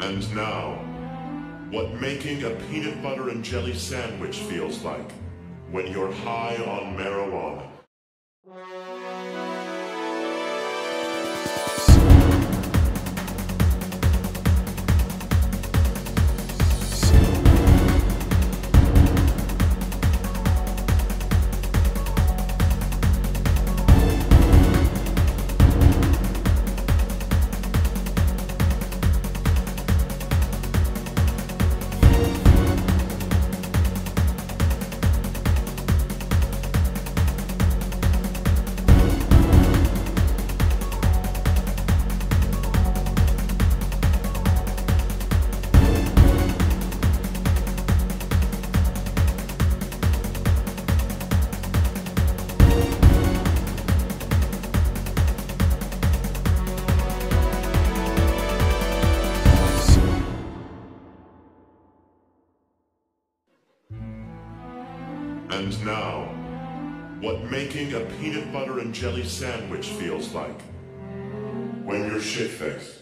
And now, what making a peanut butter and jelly sandwich feels like when you're high on marijuana. And now, what making a peanut butter and jelly sandwich feels like when you're shit-faced.